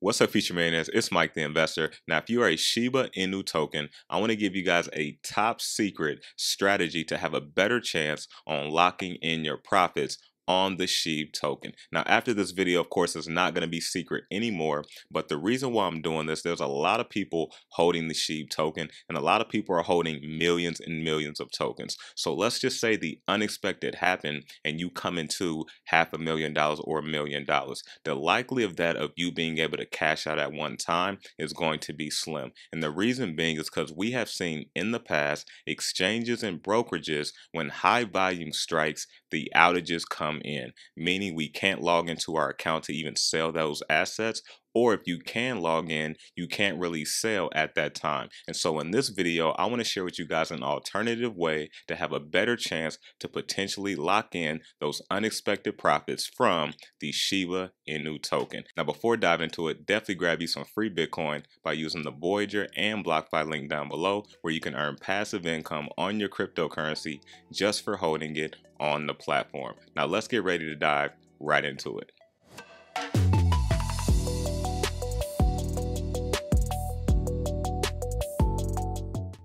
What's up, Future Millionaires? It's Mike Tha Investor. Now, if you are a Shiba Inu token, I want to give you guys a top secret strategy to have a better chance on locking in your profits on the SHIB token. Now, after this video, of course, it's not going to be secret anymore, but the reason why I'm doing this, there's a lot of people holding the SHIB token, and a lot of people are holding millions and millions of tokens. So let's just say the unexpected happened, and you come into half a million dollars or a million dollars. The likelihood of that of you being able to cash out at one time is going to be slim. And the reason being is because we have seen in the past exchanges and brokerages, when high volume strikes, the outages come in, meaning we can't log into our account to even sell those assets or if you can log in, you can't really sell at that time. And so in this video, I want to share with you guys an alternative way to have a better chance to potentially lock in those unexpected profits from the Shiba Inu token. Now, before diving into it, definitely grab you some free Bitcoin by using the Voyager and BlockFi link down below, where you can earn passive income on your cryptocurrency just for holding it on the platform. Now, let's get ready to dive right into it.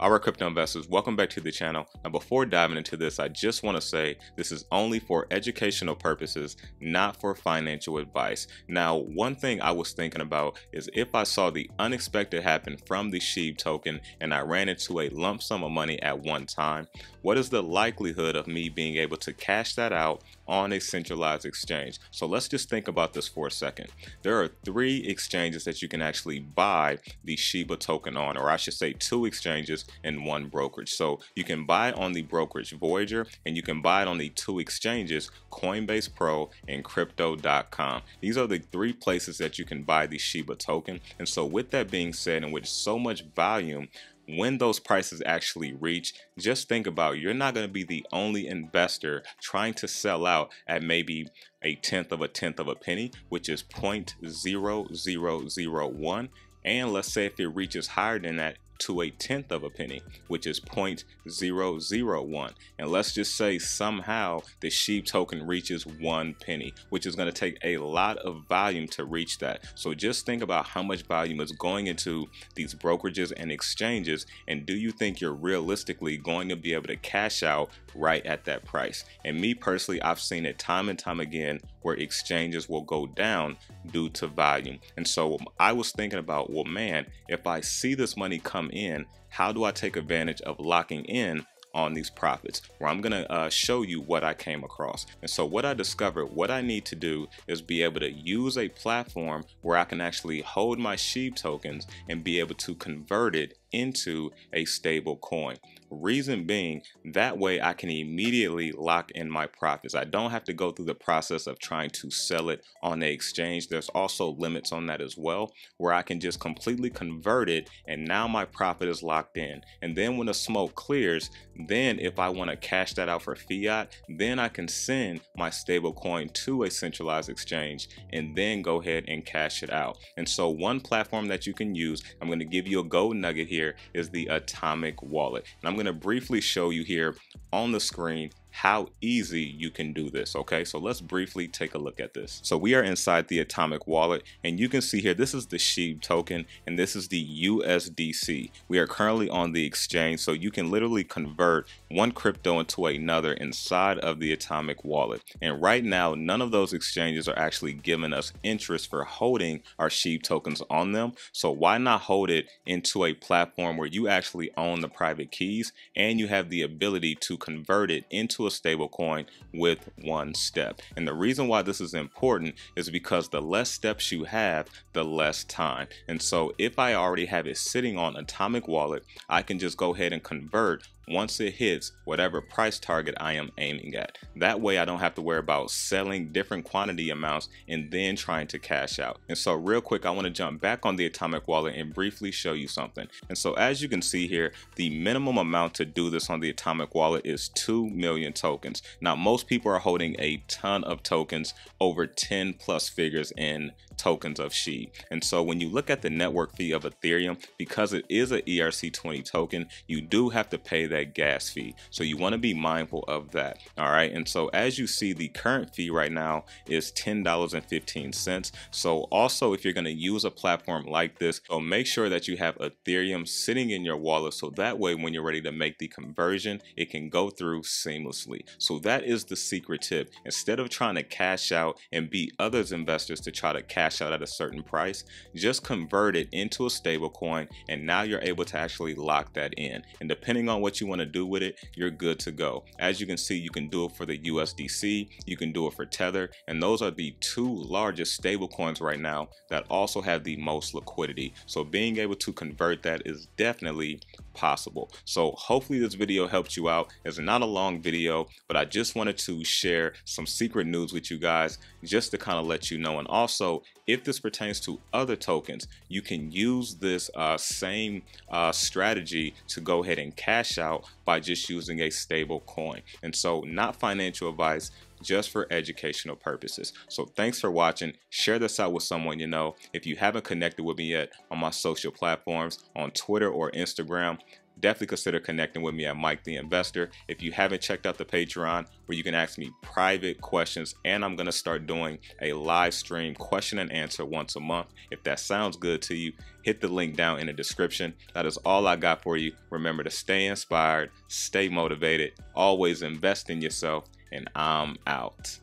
Our crypto investors, welcome back to the channel. Now before diving into this, I just want to say this is only for educational purposes, not for financial advice. Now, one thing I was thinking about is if I saw the unexpected happen from the SHIB token and I ran into a lump sum of money at one time, what is the likelihood of me being able to cash that out on a centralized exchange? So let's just think about this for a second. There are three exchanges that you can actually buy the Shiba token on, or I should say two exchanges and one brokerage. So you can buy it on the brokerage Voyager and you can buy it on the two exchanges, Coinbase Pro and Crypto.com. These are the three places that you can buy the Shiba token. And so with that being said, and with so much volume, when those prices actually reach, just think about you're not going to be the only investor trying to sell out at maybe a tenth of a tenth of a penny, which is 0.0001. And let's say if it reaches higher than that, to a tenth of a penny, which is 0.001. And let's just say somehow the SHIB token reaches one penny, which is going to take a lot of volume to reach that. So just think about how much volume is going into these brokerages and exchanges. And do you think you're realistically going to be able to cash out right at that price? And me personally, I've seen it time and time again where exchanges will go down due to volume. And so I was thinking about, well, man, if I see this money come in, how do I take advantage of locking in on these profits where I'm going to uh, show you what I came across. And so what I discovered, what I need to do is be able to use a platform where I can actually hold my SHIB tokens and be able to convert it into a stable coin. Reason being, that way I can immediately lock in my profits. I don't have to go through the process of trying to sell it on the exchange. There's also limits on that as well, where I can just completely convert it and now my profit is locked in. And then when the smoke clears, then if I want to cash that out for fiat, then I can send my stable coin to a centralized exchange and then go ahead and cash it out. And so one platform that you can use, I'm going to give you a gold nugget here here is the Atomic Wallet. And I'm going to briefly show you here on the screen how easy you can do this okay? So let's briefly take a look at this. So we are inside the atomic wallet and you can see here this is the SHIB token and this is the USDC we are currently on the exchange so you can literally convert one crypto into another inside of the atomic wallet. And right now none of those exchanges are actually giving us interest for holding our SHIB tokens on them. So why not hold it into a platform where you actually own the private keys and you have the ability to convert it into a stable coin with one step. And the reason why this is important is because the less steps you have, the less time. And so if I already have it sitting on Atomic Wallet, I can just go ahead and convert once it hits whatever price target I am aiming at. That way I don't have to worry about selling different quantity amounts and then trying to cash out. And so real quick, I want to jump back on the Atomic Wallet and briefly show you something. And so as you can see here, the minimum amount to do this on the Atomic Wallet is 2 million tokens. Now most people are holding a ton of tokens over 10 plus figures in tokens of SHIB. And so when you look at the network fee of Ethereum, because it is an ERC20 token, you do have to pay that gas fee. So you want to be mindful of that. All right. And so as you see, the current fee right now is $10.15. So also, if you're going to use a platform like this, so make sure that you have Ethereum sitting in your wallet. So that way, when you're ready to make the conversion, it can go through seamlessly. So that is the secret tip. Instead of trying to cash out and beat others investors to try to cash out at a certain price, just convert it into a stable coin. And now you're able to actually lock that in. And depending on what you want to do with it, you're good to go. As you can see, you can do it for the USDC, you can do it for Tether, and those are the two largest stable coins right now that also have the most liquidity. So being able to convert that is definitely possible. So hopefully this video helped you out. It's not a long video, but I just wanted to share some secret news with you guys just to kind of let you know. And also, if this pertains to other tokens, you can use this uh, same uh, strategy to go ahead and cash out by just using a stable coin. And so not financial advice, just for educational purposes. So thanks for watching. Share this out with someone you know. If you haven't connected with me yet on my social platforms on Twitter or Instagram, definitely consider connecting with me at Mike Tha Investor. If you haven't checked out the Patreon, where you can ask me private questions, and I'm to start doing a live stream question and answer once a month. If that sounds good to you, hit the link down in the description. That is all I got for you. Remember to stay inspired, stay motivated, always invest in yourself, and I'm out.